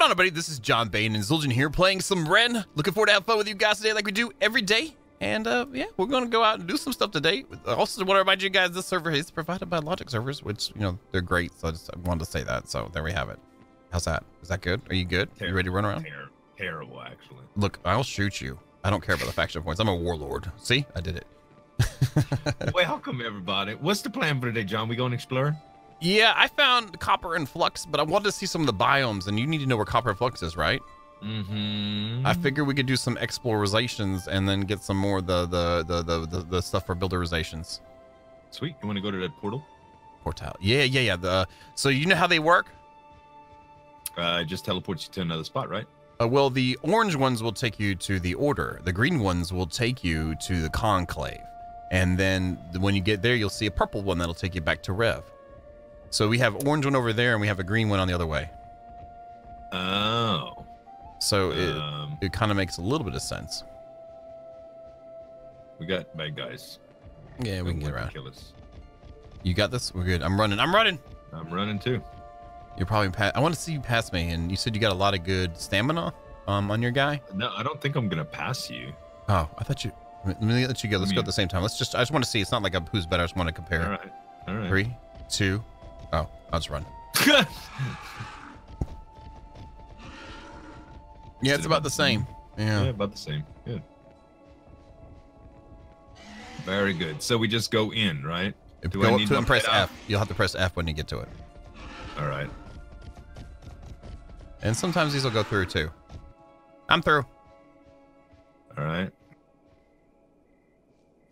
going on, everybody? This is John Bane and Zul'jin here playing some Rend. Looking forward to have fun with you guys today like we do every day. And uh, yeah, we're going to go out and do some stuff today. Also, want to remind you guys this server is provided by Logic servers, which, you know, they're great. So I just wanted to say that. So there we have it. How's that? Is that good? Are you good? Are you ready to run around? Ter- terrible, actually. Look, I'll shoot you. I don't care about the faction points. I'm a warlord. See? I did it. Welcome, everybody. What's the plan for today, John? We going exploring? Yeah, I found copper and flux, but I wanted to see some of the biomes, and you need to know where copper and flux is, right? Mm-hmm. I figure we could do some explorizations and then get some more of the the the the, the, the stuff for builderizations. Sweet. You want to go to that portal? Portal. Yeah, yeah, yeah. The so you know how they work? Uh, just teleports you to another spot, right? Uh, well, the orange ones will take you to the order. The green ones will take you to the conclave, and then when you get there, you'll see a purple one that'll take you back to Rev. So we have orange one over there, and we have a green one on the other way. Oh. So it Um, it kind of makes a little bit of sense. we got bad guys. Yeah, we can get around. Kill us. You got this. We're good. I'm running. I'm running. I'm running too. You're probably. I want to see you pass me, and you said you got a lot of good stamina um on your guy. No, I don't think I'm gonna pass you. Oh, I thought you. Let me let you go. Let's I go at the same time. Let's just. I just want to see. It's not like a who's better. I just want to compare. All right. All right. Three, two. I'll just run. Yeah, it's about the same. yeah, Yeah. about the same. Good. Very good. So we just go in, right? If Do go I need to press? F. You'll have to press F when you get to it. All right. And sometimes these will go through too. I'm through. All right.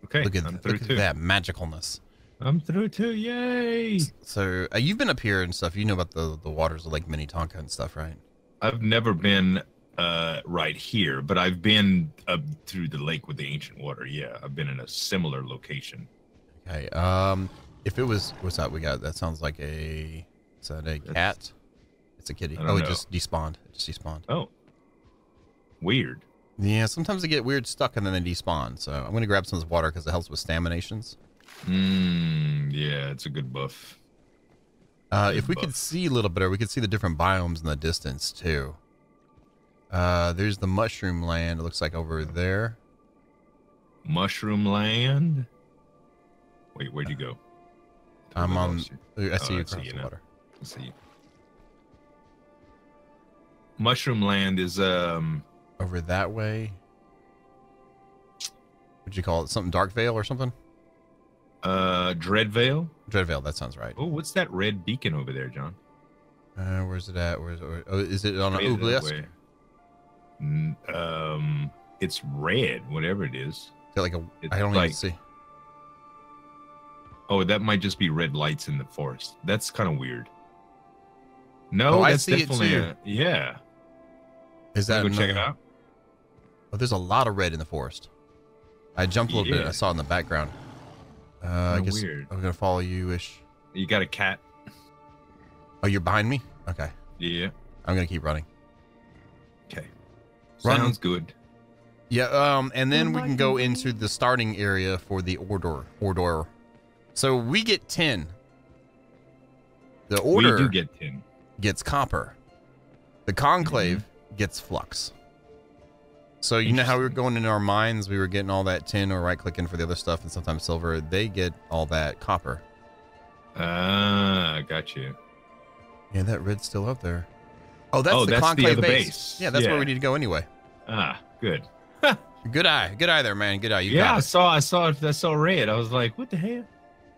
Okay. Look at, look at that magicalness. I'm through too. Yay! So uh, you've been up here and stuff. You know about the the waters of Lake Minnetonka and stuff, right? I've never been uh, right here, but I've been up through the lake with the ancient water. Yeah, I've been in a similar location. Okay. Um, if it was what's that we got? That sounds like a is that a cat? It's a kitty. Oh, it just despawned. It just despawned. Oh, weird. Yeah, sometimes they get weird stuck and then they despawn. So I'm gonna grab some of this water because it helps with staminations. Mm, yeah, it's a good buff. Uh, Good if we could see a little better, we could see the different biomes in the distance too. Uh, there's the mushroom land. It looks like over there. Mushroom Land. Wait, where'd you go? I'm on. I see Oh, you I see across you the water. Let's see. Mushroom Land is um Over that way. What'd you call it? Something Dark Veil or something? Uh Dreadvale. Dreadvale. That sounds right. Oh, what's that red beacon over there, John? Uh, where's it at? Where's it? Oh, is it on obelisk? Um, it's red, whatever it is. Is it like a? It's I don't like- even see. Oh, that might just be red lights in the forest. That's kind of weird. No, Oh, I that's see it definitely too. a, yeah. Is that? Go check it out. Oh, there's a lot of red in the forest. I jumped a little bit. I saw it in the background. Uh, I guess weird. I'm gonna follow you ish. You got a cat? Oh, you're behind me. Okay, Yeah. I'm gonna keep running. Okay. Run. Sounds good. Yeah. Um, and then Oh we can go God. into the starting area for the order. Order. So we get ten. The order We do get ten. gets copper. The conclave Mm-hmm. gets flux. So you know how we were going into our mines, we were getting all that tin or right clicking for the other stuff and sometimes silver. They get all that copper. Ah, got you. Yeah, that red's still up there. Oh, that's Oh, the that's conclave other base. base. Yeah, that's where we need to go anyway. Ah, good. Good eye, good eye there, man. Good eye. You yeah, I saw, I saw, I saw red. I was like, what the hell?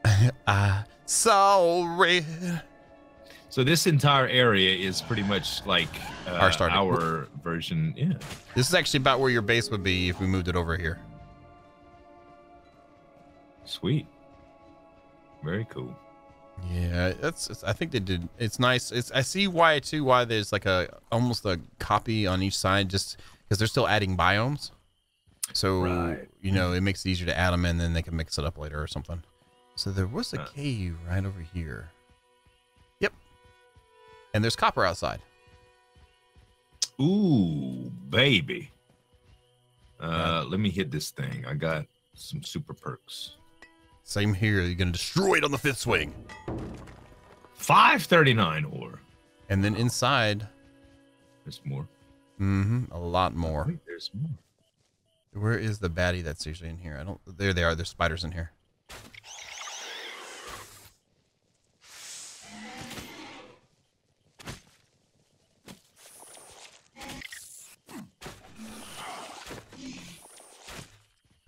I saw red. So this entire area is pretty much like uh, Our starting- our version. Yeah. This is actually about where your base would be if we moved it over here. Sweet. Very cool. Yeah, that's. I think they did. It's nice. It's. I see why too. Why there's like a almost a copy on each side, just because they're still adding biomes. So Right. you know, it makes it easier to add them, and then they can mix it up later or something. So there was a Uh. cave right over here. And there's copper outside. Ooh, baby. Uh, let me hit this thing. I got some super perks. Same here. You're gonna destroy it on the fifth swing. 539 ore. And then inside, There's more. Mm-hmm. A lot more. There's more. Where is the baddie that's usually in here? I don't. There they are. There's spiders in here.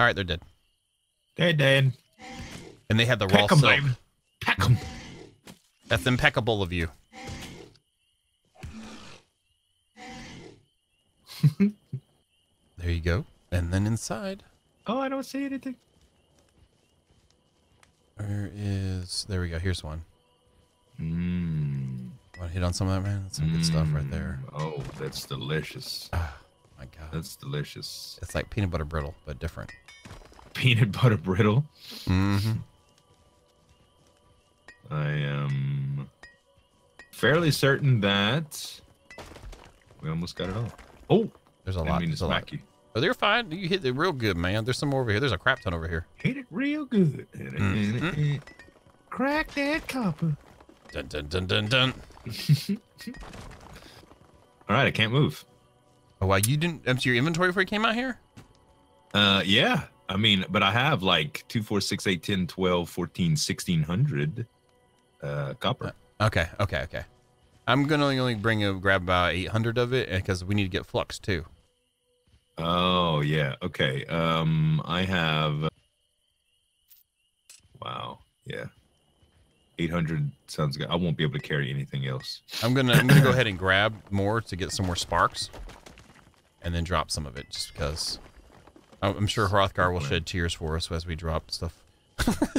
All right, they're dead, They're dead. and they had the raw Peck 'em, silk. baby. Peck 'em. That's impeccable of you. there you go. And then inside, Oh, I don't see anything. where is? There we go. Here's one. Mmm. Want to hit on some of that, man? That's some good stuff right there. Oh, that's delicious. Ah, my God. That's delicious. It's like peanut butter brittle, but different. Peanut butter brittle. Mm-hmm. I am fairly certain that we almost got it all. Oh, There's a lot. I mean to There's a lot. you. Oh, they're fine. You hit it real good, man. There's some more over here. There's a crap ton over here. Hit it real good. Mhm. Crack that copper. Dun dun dun dun dun. All right, I can't move. Oh, wow. You didn't empty your inventory before you came out here? Uh, yeah. I mean, but I have like 2, 4, 6, 8, 10, 12, 14, 1600 uh, copper. Okay. Okay. Okay. I'm gonna only bring a grab about 800 of it because we need to get flux too. Oh, yeah. Okay. Um, I have. Wow. Yeah. 800 sounds good. I won't be able to carry anything else. I'm gonna I'm gonna go ahead and grab more to get some more sparks, and then drop some of it just because. I'm I'm sure Hrothgar will shed tears for us as we drop stuff.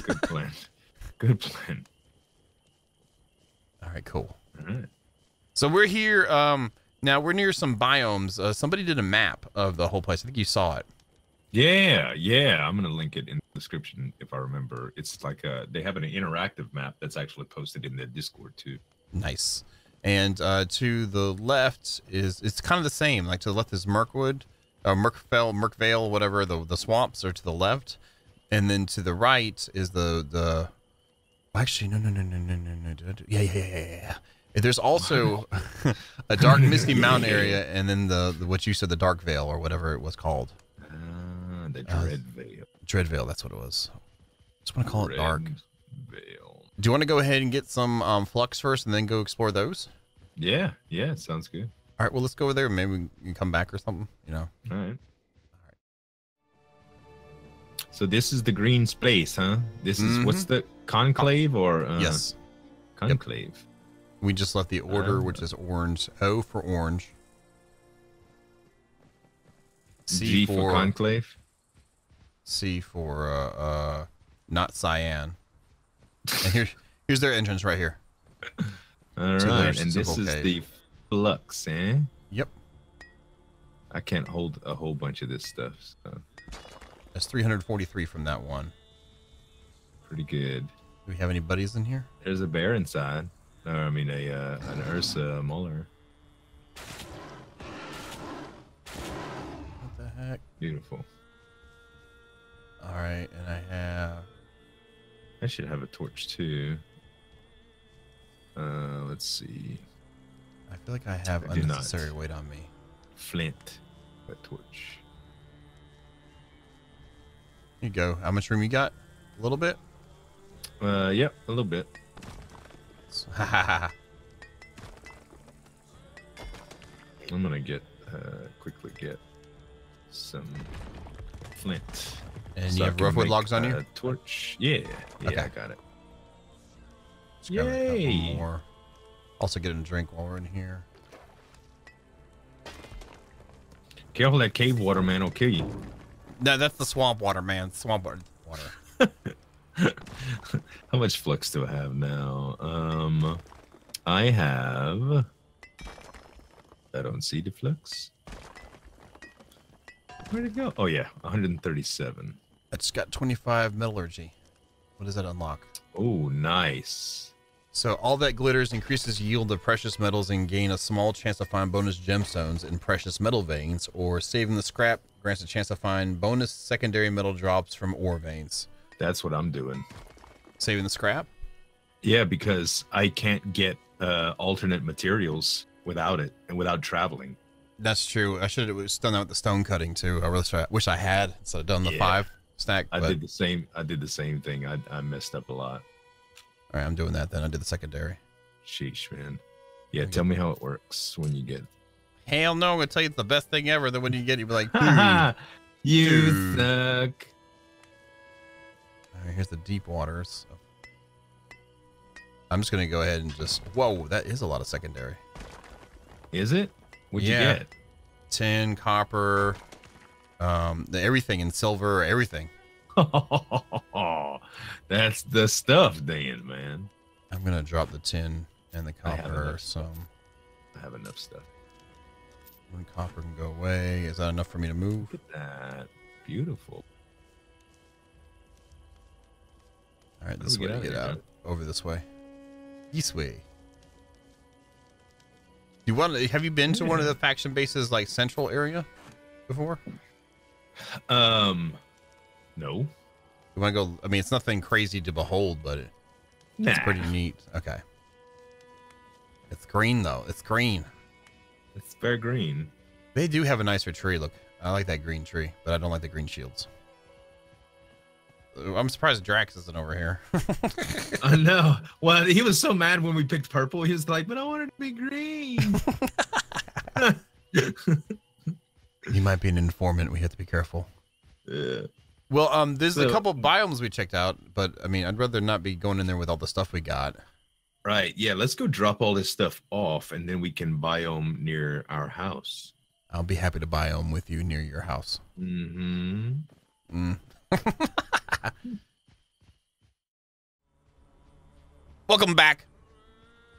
Good plan. good plan. All right. Cool. All right. So we're here. Um, now we're near some biomes. Uh, somebody did a map of the whole place. I think you saw it. Yeah, yeah. I'm gonna link it in the description if I remember. It's like uh they have an interactive map that's actually posted in the Discord too. Nice. And uh, to the left is it's kind of the same. Like to the left is Mirkwood, uh, Mirkfell, Mirkvale, whatever. The the swamps are to the left, and then to the right is the the. Actually, no, no, no, no, no, no, no. Yeah, yeah, yeah, yeah, yeah. There's also a dark, misty mountain area, and then the, the what you said, the Dark Vale or whatever it was called, Ah, the Uh, Dread Veil. That's what it was. Just want to call it dark. Veil. Do you want to go ahead and get some um, flux first, and then go explore those? Yeah, yeah, sounds good. All right, well, let's go over there. Maybe we can come back or something. You know. All right. All right. So this is the green space, huh? This is what's the conclave or uh, Mm-hmm. yes, conclave? we just left the order, Oh. which is orange. O for orange. C G for, conclave. C for uh, uh, not cyan. And here's here's their entrance right here. All So right, and this is the flux, eh? Yep, I can't hold a whole bunch of this stuff. So that's 343 from that one. pretty good. Do we have any buddies in here? There's a bear inside. Or, I mean, a uh, an Ursa Muller. What the heck? Beautiful. All right, and I have. I should have a torch too. Uh, let's see. I feel like I have I unnecessary weight on me. Flint. A torch. Here you go. How much room you got? A little bit. Uh, yep, a little bit. I'm gonna get uh quickly get some flint. And so you have rough wood logs on a you? Torch. Yeah, yeah, Okay. I got it. Just a Yay! More. Also get a drink while we're in here. Careful, that cave water man will kill you. No, that's the swamp water, man. Swamp water. water. How much flux do I have now? Um, I have. I don't see the flux. Where'd it go? Oh yeah, 137. I just got 25 metallurgy. What does that unlock? Oh, nice. So all that glitters increases yield of precious metals and gain a small chance to find bonus gemstones in precious metal veins, or saving the scrap grants a chance to find bonus secondary metal drops from ore veins. That's what I'm doing. Saving the scrap? Yeah, because I can't get uh, alternate materials without it and without traveling. That's true. I should have done that with the stone cutting too. I really wish I had of done the Yeah. five stack. I did the same. I did the same thing. I, I messed up a lot. All right, I'm doing that then. I did the secondary. Sheesh, man. Yeah, tell me how it works when you get. Hell no, I'm gonna tell you it's the best thing ever. Then when you get it, you be like, "Hmm." you Dude. suck. All right, here's the deep waters. I'm just gonna go ahead and just. Whoa, that is a lot of secondary. Is it? What'd Yeah. you get? Tin, copper, um, the, everything in silver, everything. That's the stuff, Dan, man. I'm gonna drop the tin and the copper. enough Some I have enough stuff. one copper can go away. Is that enough for me to move? Look at that. Beautiful. All right, this way get to out get out. Over this way. This way. You want? to Have you been to one of the faction bases, like central area, before? Um, no. You want to go? I mean, it's nothing crazy to behold, but it, it's pretty neat. Okay. It's green though. It's green. It's very green. They do have a nicer tree. Look, I like that green tree, but I don't like the green shields. I'm surprised Drax isn't over here. I know. Well, he was so mad when we picked purple. He was like, "But I wanted to be green." he might be an informant. We have to be careful. yeah. Well, um, there's a So- couple biomes we checked out, but I mean, I'd rather not be going in there with all the stuff we got. Right. Yeah. Let's go drop all this stuff off, and then we can biome near our house. I'll be happy to biome with you near your house. Mm-hmm. Mm. Welcome back.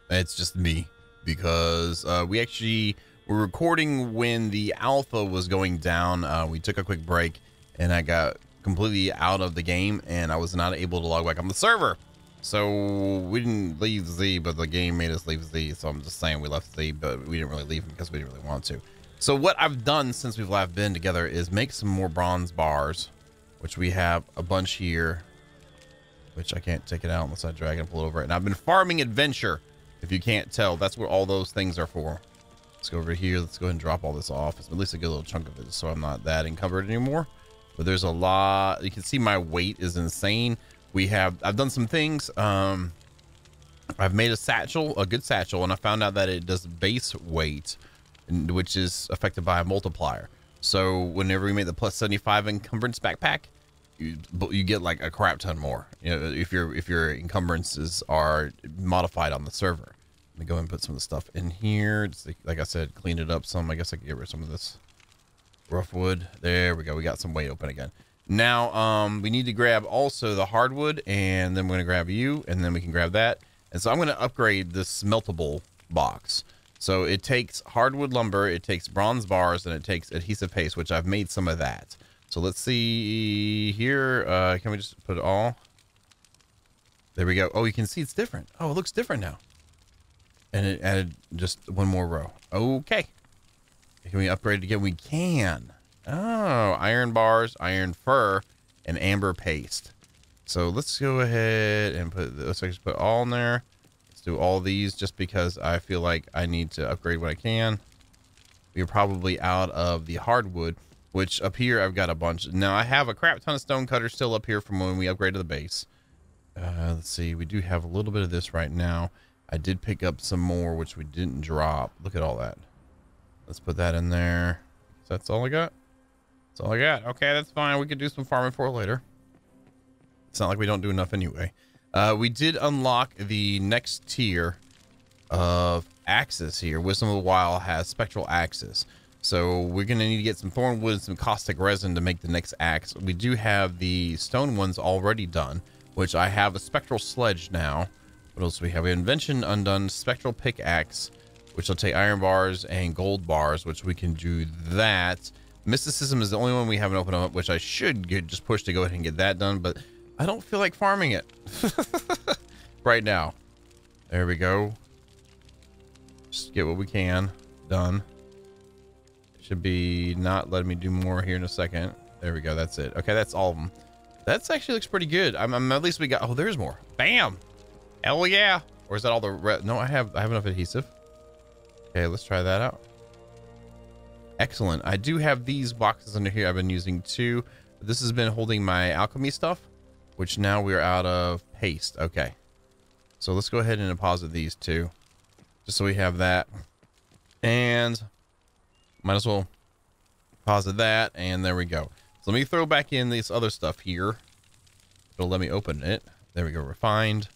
It's just me because uh, we actually were recording when the alpha was going down. Uh, we took a quick break and I got completely out of the game and I was not able to log back on the server. So we didn't leave Z, but the game made us leave Z. So I'm just saying we left Z, but we didn't really leave because we didn't really want to. So what I've done since we've last been together is make some more bronze bars, which we have a bunch here, which I can't take it out unless I drag and pull it over. And I've been farming adventure. If you can't tell, that's what all those things are for. Let's go over here. Let's go ahead and drop all this off. It's at least a good little chunk of it, so I'm not that encumbered anymore. But there's a lot. You can see my weight is insane. We have. I've done some things. Um, I've made a satchel, a good satchel, and I found out that it does base weight, which is affected by a multiplier. So whenever we make the plus 75 encumbrance backpack, you you get like a crap ton more. You know, if your if your encumbrances are modified on the server. Let me go and put some of the stuff in here. Just like, like I said, clean it up some. I guess I could get rid of some of this rough wood. There we go. We got some way open again. Now, um, we need to grab also the hardwood, and then we're gonna grab you, and then we can grab that. And so I'm gonna upgrade this smeltable box. So it takes hardwood lumber, it takes bronze bars, and it takes adhesive paste, which I've made some of that. So let's see here. Uh, can we just put it all? There we go. Oh, you can see it's different. Oh, it looks different now. And it added just one more row. Okay. Can we upgrade again? We can. Oh, iron bars, iron fur, and amber paste. So let's go ahead and put let's just put all in there. Let's do all these just because I feel like I need to upgrade what I can. We're probably out of the hardwood, which up here I've got a bunch. Now I have a crap ton of stone cutters still up here from when we upgraded the base. Uh, let's see, we do have a little bit of this right now. I did pick up some more, which we didn't drop. Look at all that. Let's put that in there. That's all I got. That's all I got. Okay, that's fine. We could do some farming for later. It's not like we don't do enough anyway. Uh, we did unlock the next tier of axes here. Wisdom of the Wild has spectral axes. So we're going to need to get some thorn wood and some caustic resin to make the next axe. We do have the stone ones already done, which I have a spectral sledge now. What else do we have? We have invention undone, spectral pickaxe, which will take iron bars and gold bars, which we can do that. Mysticism is the only one we haven't opened up, which I should get, just push to go ahead and get that done, but I don't feel like farming it right now. There we go. Just get what we can done. Should be not letting me do more here in a second. There we go. That's it. Okay, that's all of them. That's actually looks pretty good. I'm, I'm at least we got. Oh, there's more. Bam. Hell yeah. Or is that all the? No, I have. I have enough adhesive. Okay, let's try that out. Excellent. I do have these boxes under here I've been using too. This has been holding my alchemy stuff, which now we're out of paste. Okay. So let's go ahead and deposit these two, just so we have that. And might as well deposit that, and there we go. So let me throw back in this other stuff here. It'll let me open it. There we go, refined.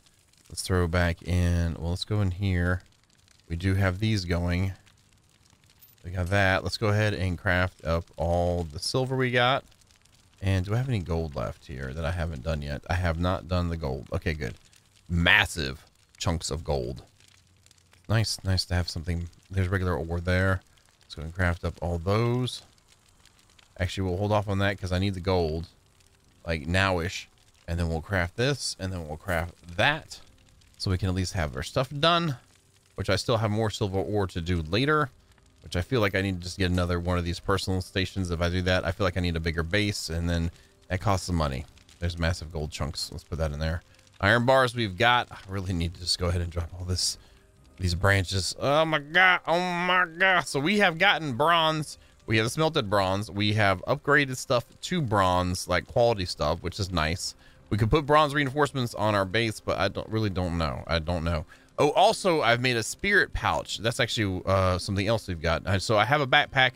Let's throw back in, well, let's go in here. We do have these going. We got that. Let's go ahead and craft up all the silver we got. And do I have any gold left here that I haven't done yet? I have not done the gold. Okay, good. Massive chunks of gold. Nice, nice to have something. There's regular ore there. Let's go and craft up all those. Actually, we'll hold off on that because I need the gold. Like nowish. And then we'll craft this. And then we'll craft that. So we can at least have our stuff done. Which I still have more silver ore to do later which I feel like I need to just get another one of these personal stations. If I do that, I feel like I need a bigger base, and then that costs some money. There's massive gold chunks. Let's put that in there. Iron bars we've got. I really need to just go ahead and drop all this, these branches. Oh my god! Oh my god! So we have gotten bronze. We have smelted bronze. We have upgraded stuff to bronze, like quality stuff, which is nice. We could put bronze reinforcements on our base, but I don't really don't know. I don't know. Oh, also, I've made a spirit pouch. That's actually uh, something else we've got. So I have a backpack,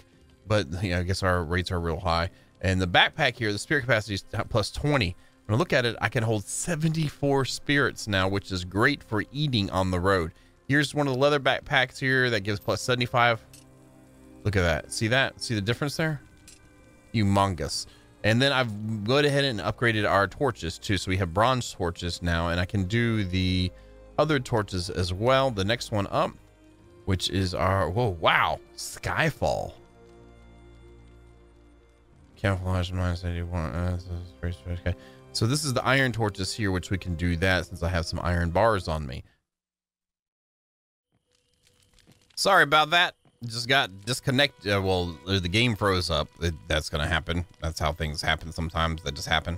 but yeah, I guess our rates are real high. And the backpack here, the spirit capacity is plus 20. When I look at it, I can hold 74 spirits now, which is great for eating on the road. Here's one of the leather backpacks here that gives plus 75. Look at that. See that? See the difference there? Humongous. And then I've gone ahead and upgraded our torches too. So we have bronze torches now, and I can do the other torches as well. The next one up, which is our, whoa, wow, Skyfall. Camouflage minus 81. Uh, okay. So this is the iron torches here, which we can do that since I have some iron bars on me. Sorry about that. Just got disconnected. Uh, well, the game froze up. It, that's going to happen. That's how things happen sometimes. That just happen.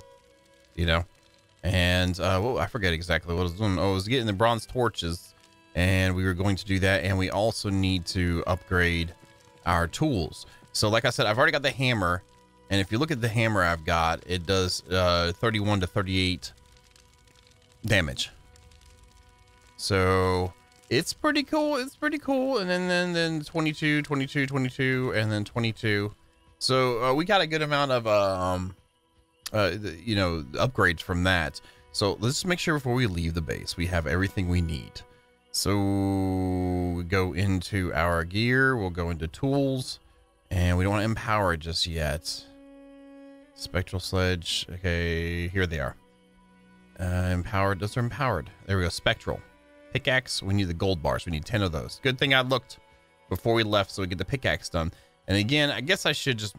You know? And uh, well, I forget exactly what I was doing. Oh, I was getting the bronze torches, and we were going to do that. And we also need to upgrade our tools. So, like I said, I've already got the hammer, and if you look at the hammer I've got, it does uh, 31 to 38 damage. So it's pretty cool. It's pretty cool. And then then then 22, 22, 22, and then 22. So uh, we got a good amount of um uh, you know, upgrades from that. So let's make sure before we leave the base, we have everything we need. So we go into our gear, we'll go into tools, and we don't want to empower it just yet. Spectral sledge. Okay, here they are. Uh, empowered. Those are empowered. There we go. Spectral. Pickaxe. We need the gold bars. We need 10 of those. Good thing I looked before we left so we get the pickaxe done. And again, I guess I should just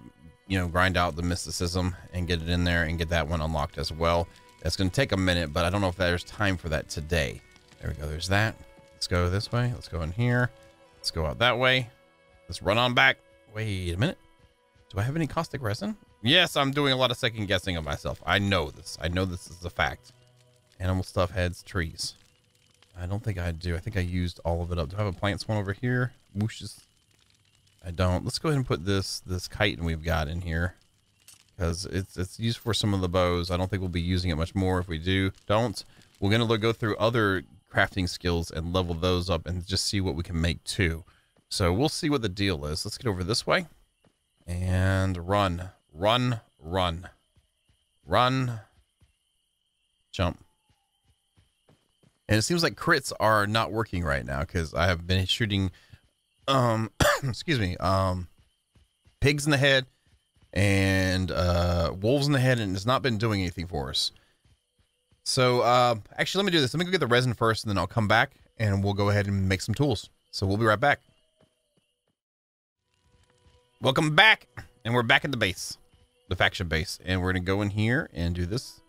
you know, grind out the mysticism and get it in there and get that one unlocked as well. That's going to take a minute, but I don't know if there's time for that today. There we go. There's that. Let's go this way. Let's go in here. Let's go out that way. Let's run on back. Wait a minute. Do I have any caustic resin? Yes, I'm doing a lot of second guessing of myself. I know this. I know this is a fact. Animal stuff, heads, trees. I don't think I do. I think I used all of it up. Do I have a plant spawn over here? Whooshes. I don't. Let's go ahead and put this this chitin we've got in here because it's it's used for some of the bows. I don't think we'll be using it much more. If we do, don't. We're gonna go through other crafting skills and level those up and just see what we can make too. So we'll see what the deal is. Let's get over this way and run, run, run, run, jump. And it seems like crits are not working right now because I have been shooting um excuse me um pigs in the head and uh wolves in the head and it's not been doing anything for us. So uh actually let me do this. Let me go get the resin first and then i'll come back and we'll go ahead and make some tools. So we'll be right back. Welcome back and we're back at the base the faction base and we're gonna go in here and do this.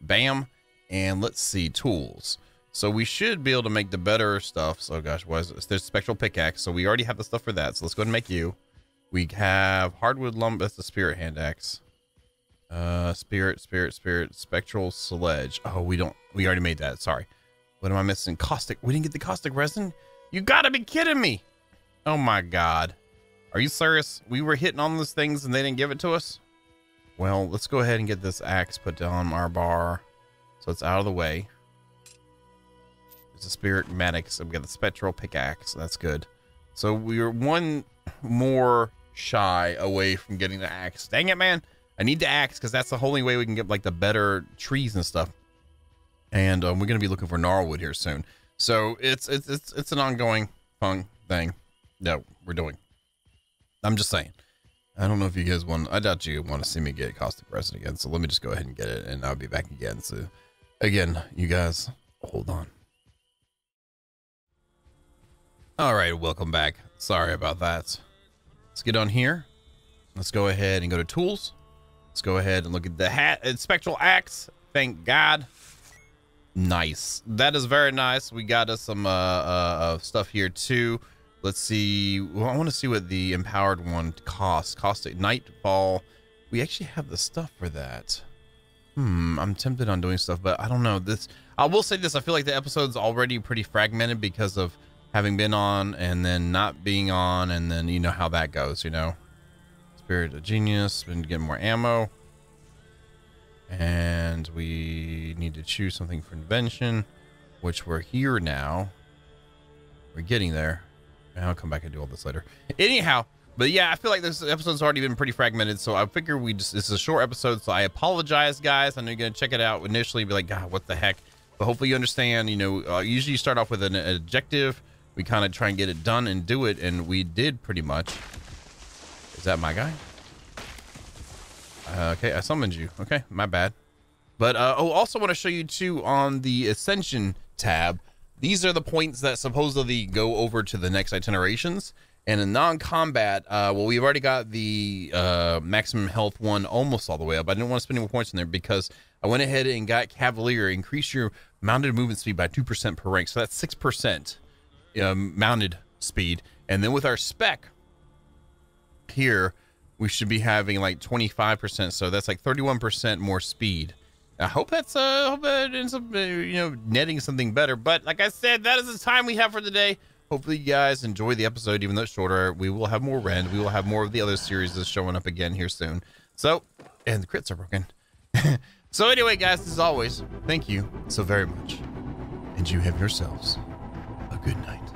Bam and let's see tools so we should be able to make the better stuff. So gosh, what is this? There's spectral pickaxe. So we already have the stuff for that. So let's go ahead and make you. We have hardwood lump. That's the spirit hand axe. Uh, spirit, spirit, spirit, spectral sledge. Oh, we don't, we already made that. Sorry. What am I missing? Caustic. We didn't get the caustic resin. You gotta be kidding me. Oh my god. Are you serious? We were hitting on those things and they didn't give it to us? Well, let's go ahead and get this axe put down our bar so it's out of the way. It's a spirit medic, so we got the spectral pickaxe. That's good. So we are one more shy away from getting the axe. Dang it, man. I need the axe because that's the only way we can get like the better trees and stuff. And um, we're going to be looking for gnarlwood here soon. So it's, it's, it's, it's an ongoing fun thing that we're doing. I'm just saying. I don't know if you guys want, I doubt you want to see me get caustic resin again. So let me just go ahead and get it and I'll be back again. So again, you guys hold on. All right, welcome back. Sorry about that. Let's get on here. Let's go ahead and go to tools. Let's go ahead and look at the hat and spectral axe. Thank God. Nice. That is very nice. We got us some uh, uh, stuff here too. Let's see. Well, I want to see what the empowered one costs. Cost a nightfall. We actually have the stuff for that. Hmm. I'm tempted on doing stuff, but I don't know. This. I will say this. I feel like the episode's already pretty fragmented because of having been on and then not being on, and then you know how that goes. You know. Spirit of Genius. Been getting more ammo. And we need to choose something for invention, which we're here now. We're getting there. I'll come back and do all this later. Anyhow, but yeah, I feel like this episode's already been pretty fragmented, so I figure we just this is a short episode, so I apologize, guys. I know you're gonna check it out initially, be like, God, what the heck? But hopefully you understand. You know, uh, usually you start off with an objective. We kind of try and get it done and do it, and we did pretty much. Is that my guy? Uh, okay, I summoned you. Okay, my bad. But uh, oh, also want to show you too on the Ascension tab. These are the points that supposedly go over to the next itinerations. And in non-combat, uh, well, we've already got the uh, maximum health one almost all the way up. I didn't want to spend any more points in there because I went ahead and got Cavalier, increase your mounted movement speed by 2% per rank. So that's 6% um, mounted speed. And then with our spec here, we should be having like 25%. So that's like 31% more speed. I hope that's uh, hope that ends up uh, you know netting something better. But like I said, that is the time we have for the day. Hopefully, you guys enjoy the episode, even though it's shorter. We will have more Rend. We will have more of the other series that's showing up again here soon. So, and the crits are broken. so anyway, guys, as always, thank you so very much, and you have yourselves good night.